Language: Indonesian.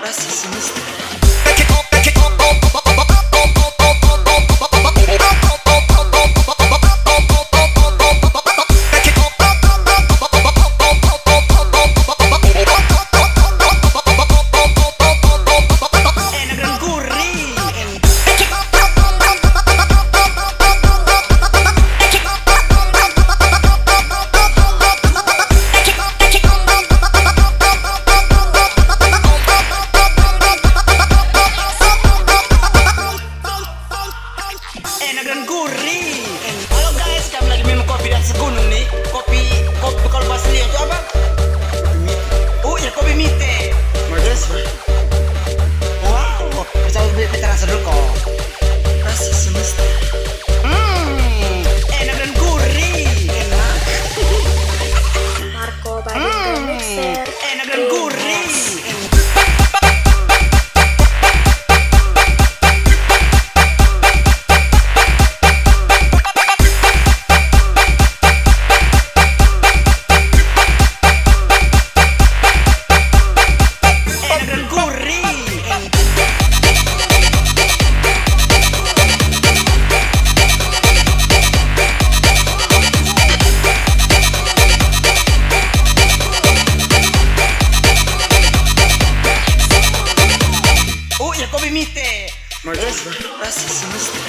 Vas y sinistro. gunung nih kopi kopi kalau bahasa itu apa? Oh ya kopi mite. Magelang. Marcos. Nossa, sinistro.